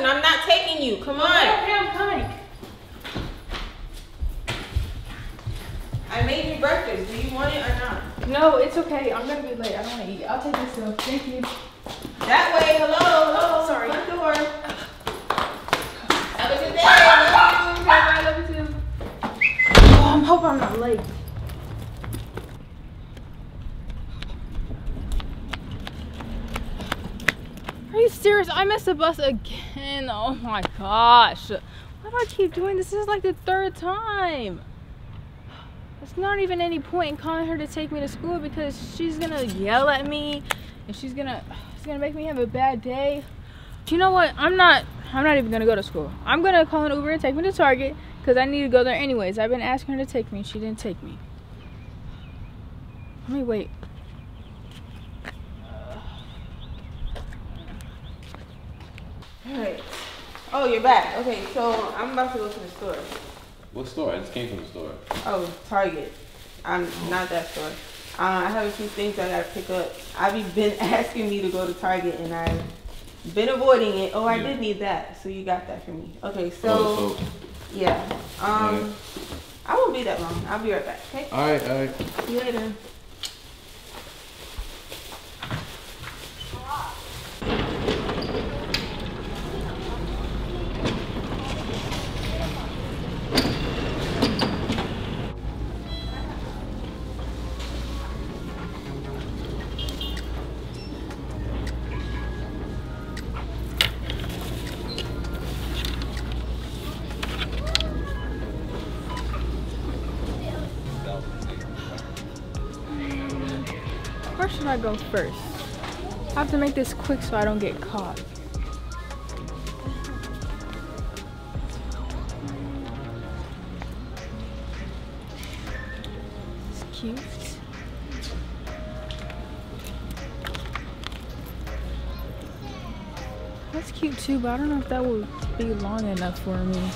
lesson. I'm not taking you. Come on. Okay, I'm coming. I made you breakfast. Do you want it or not? No, it's okay. I'm gonna be late. I don't want to eat. I'll take this though. Thank you. That way. Hello. Hello. Sorry. Front door. Have a good day. Okay, bye. I love you too. Oh, I hope I'm not late. Are you serious? I missed the bus again. Oh my gosh. Why do I keep doing this? This is like the third time. There's not even any point in calling her to take me to school because she's gonna yell at me and she's gonna she's gonna make me have a bad day. You know what? I'm not I'm not even gonna go to school. I'm gonna call an Uber and take me to Target because I need to go there anyways. I've been asking her to take me she didn't take me. Let me wait. Alright. Oh, you're back. Okay, so I'm about to go to the store. What store? I just came from the store. Oh, Target. I'm not that store. Uh, I have a few things I gotta pick up. I've been asking me to go to Target and I've been avoiding it. Oh, I Yeah. did need that, so you got that for me. Okay, so Oh, so, yeah. Um. I won't be that long. I'll be right back. Okay. all right, all right. See you later. Should I go first? I have to make this quick so I don't get caught. It's cute. That's cute too, but I don't know if that will be long enough for me.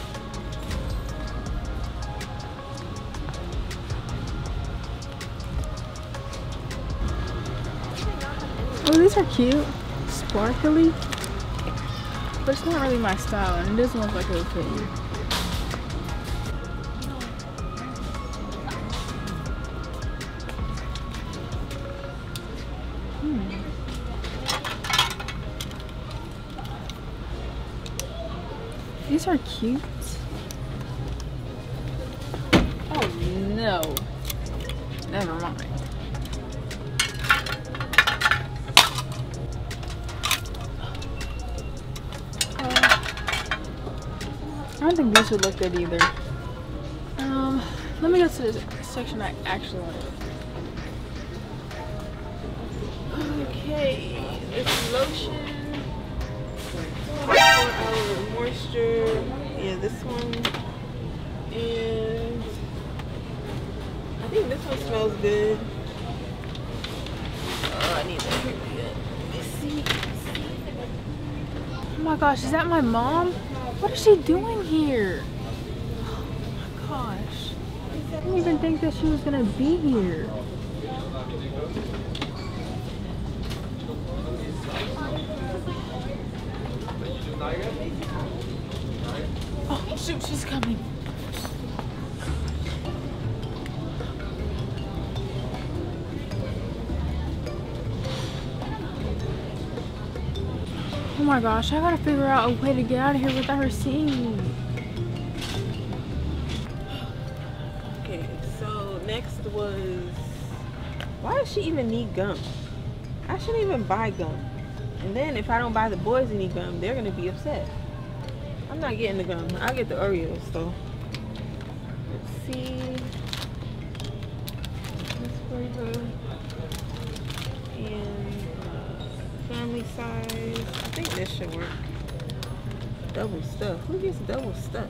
These are cute. Sparkly. But it's not really my style, and it doesn't look like you. Hmm. These are cute. Oh no. Never mind. Don't think these would look good either. Um, let me go to the section I actually want. Okay, it's lotion. Moisture. Yeah, this one. And I think this one smells good. Oh, I need that here. Let me see. Oh my gosh, is that my mom? What is she doing here? Oh my gosh. I didn't even think that she was gonna be here. Oh shoot, she's coming. My gosh, I gotta figure out a way to get out of here without her seeing me. Okay, so next was why does she even need gum? I shouldn't even buy gum. And then if I don't buy the boys any gum, they're gonna be upset. I'm not getting the gum. I'll get the Oreos though. Let's see. This for her. And family size. I think this should work. Double stuff. Who gets double stuff?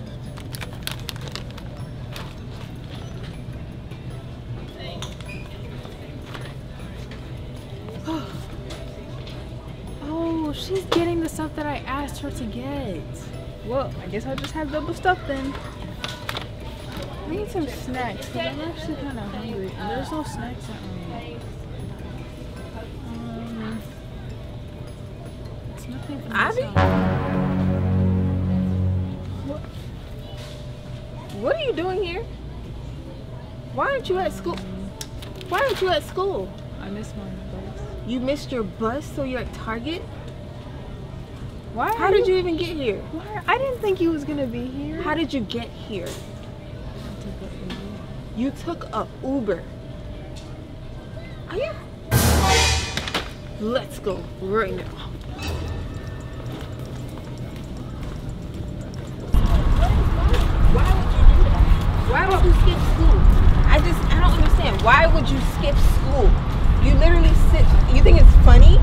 Oh, she's getting the stuff that I asked her to get. Well, I guess I'll just have double stuff then. I need some snacks because I'm actually kind of hungry there's no snacks at home. Abby? What? what are you doing here? Why aren't you at school? Why aren't you at school? I missed my bus. You missed your bus, so you're at Target? Why? How did you, even get here? Why? I didn't think you was gonna be here. How did you get here? Took you took a Uber. Oh, are you? Let's go right now. Why would you skip school? You literally sit, you think it's funny?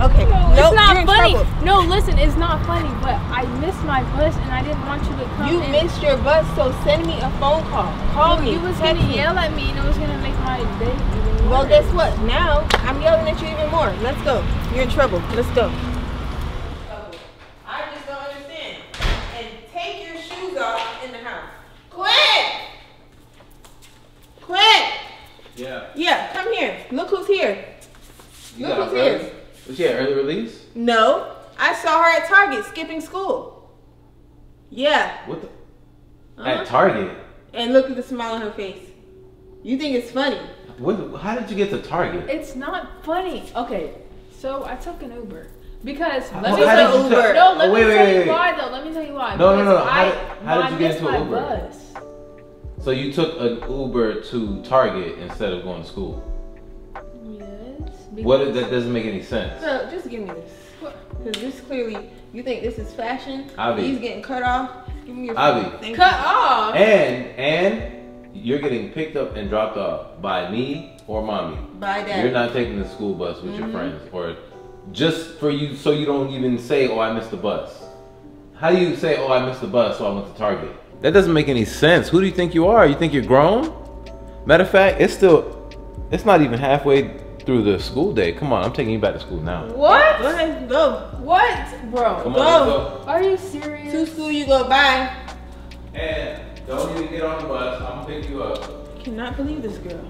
Okay, No, nope, it's not funny. trouble. No, listen, it's not funny. But I missed my bus and I didn't want you to come. You missed your bus, so send me a phone call. Call No, me. You was gonna me. yell at me and it was gonna make my day even Well, guess what? Now I'm yelling at you even more. Let's go. You're in trouble. Let's go. I just don't understand. And take your shoes off in the house. Quit! Quit! Yeah. Yeah, come here. Look who's here. You Look who's early- here. Was she at early release? No, I saw her at Target skipping school. Yeah. What the? Uh-huh. At Target. And look at the smile on her face. You think it's funny? What? How did you get to Target? It's not funny. Okay, so I took an Uber because How- let how me tell you you. take- No, let Oh, me wait, tell wait, you wait. why though. Let me tell you why. No, no, no, Because no. How I, did- how did you get missed into my Uber? Bus. So you took an Uber to Target instead of going to school. Yes. What? is- That doesn't make any sense. So just give me this. Because this clearly, you think this is fashion. Ahvi. He's getting cut off. Give me your Avi. Cut you. off. And and you're getting picked up and dropped off by me or mommy. Bye, Dad. You're not taking the school bus with Mm-hmm. your friends, or just for you, so you don't even say, "Oh, I missed the bus." How do you say, "Oh, I missed the bus, so I went to Target"? That doesn't make any sense. Who do you think you are? You think you're grown? Matter of fact, it's still, it's not even halfway through the school day. Come on, I'm taking you back to school now. What? Go ahead, go. What, bro? Come Go. on, let's Are you serious? To school you go. Bye. And don't even get on the bus. I'm gonna pick you up. Cannot believe this girl.